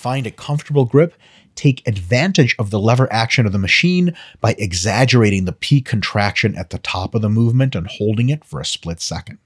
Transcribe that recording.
find a comfortable grip, take advantage of the lever action of the machine by exaggerating the peak contraction at the top of the movement and holding it for a split second.